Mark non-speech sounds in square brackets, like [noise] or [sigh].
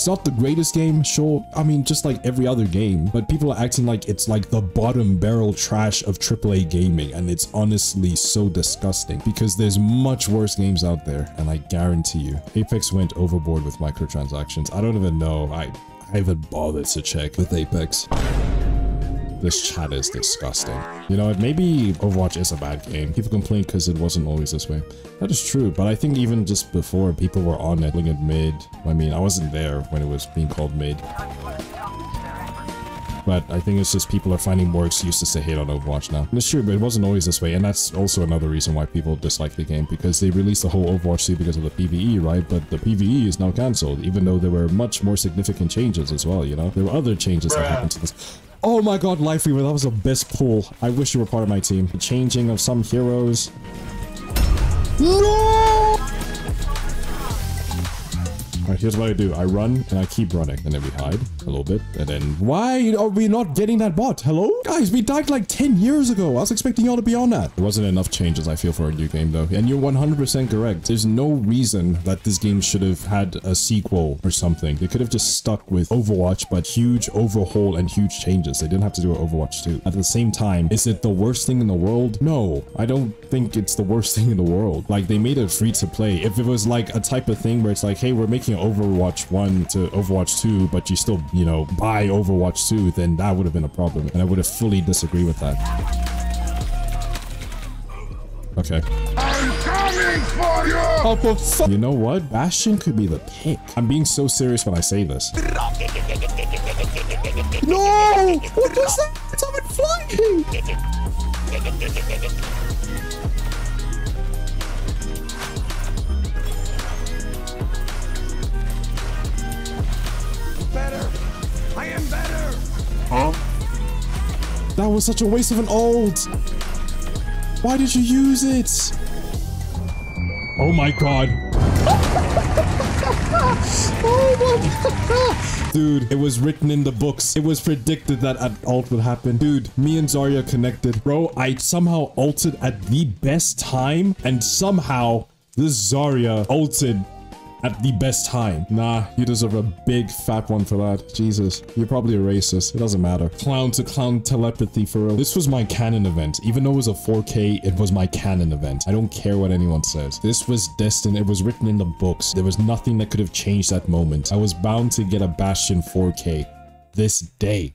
It's not the greatest game, sure. I mean, just like every other game, but people are acting like it's like the bottom barrel trash of AAA gaming, and it's honestly so disgusting because there's much worse games out there, and I guarantee you, Apex went overboard with microtransactions. I don't even know. I, I haven't bothered to check with Apex. This chat is disgusting. You know what? Maybe Overwatch is a bad game. People complain because it wasn't always this way. That is true, but I think even just before, people were on it, calling it mid. I mean, I wasn't there when it was being called mid. But I think it's just people are finding more excuses to hate on Overwatch now. And it's true, but it wasn't always this way, and that's also another reason why people dislike the game, because they released the whole Overwatch 2 because of the PvE, right? But the PvE is now cancelled, even though there were much more significant changes as well, you know? There were other changes that happened to this. Oh my god, Lifeweaver, that was the best pull. I wish you were part of my team. The changing of some heroes. No! Alright, here's what I do. I run and I keep running. And then we hide a little bit. And then why are we not getting that bot? Hello? Guys, we died like 10 years ago. I was expecting y'all to be on that. There wasn't enough changes, I feel, for a new game though. And you're 100% correct. There's no reason that this game should have had a sequel or something. They could have just stuck with Overwatch, but huge overhaul and huge changes. They didn't have to do Overwatch 2. At the same time, is it the worst thing in the world? No, I don't think it's the worst [laughs] thing in the world. Like, they made it free to play. If it was like a type of thing where it's like, hey, we're making Overwatch 1 to Overwatch 2, but you still, you know, buy Overwatch 2, then that would have been a problem. And I would have fully disagree with that. Okay. I'm coming for you! Oh, for fu- You know what? Bastion could be the pick. I'm being so serious when I say this. No! What was that? Someone flying! That was such a waste of an ult. Why did you use it? Oh my god. [laughs] Dude, it was written in the books. It was predicted that an ult would happen. Dude, me and Zarya connected. Bro, I somehow ulted at the best time and somehow this Zarya ulted at the best time. Nah, you deserve a big fat one for that. Jesus, you're probably a racist. It doesn't matter. Clown to clown telepathy for real. This was my canon event. Even though it was a 4K, it was my canon event. I don't care what anyone says. This was destined. It was written in the books. There was nothing that could have changed that moment. I was bound to get a Bastion 4K this day.